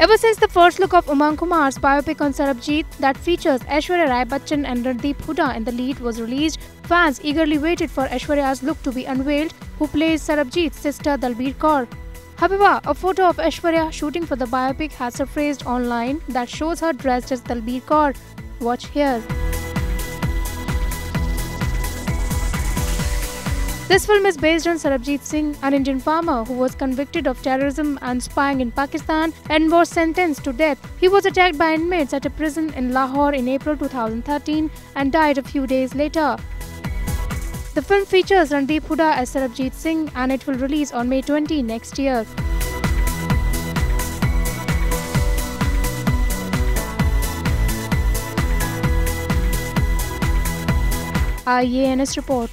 Ever since the first look of Omung Kumar's biopic on Sarabjit that features Aishwarya Rai Bachchan and Randeep Hooda in the lead was released, fans eagerly waited for Aishwarya's look to be unveiled, who plays Sarabjit's sister Dalbir Kaur. However, a photo of Aishwarya shooting for the biopic has surfaced online that shows her dressed as Dalbir Kaur. Watch here. This film is based on Sarabjit Singh, an Indian farmer who was convicted of terrorism and spying in Pakistan and was sentenced to death. He was attacked by inmates at a prison in Lahore in April 2013 and died a few days later. The film features Randeep Hooda as Sarabjit Singh and it will release on May 20 next year. IANS report.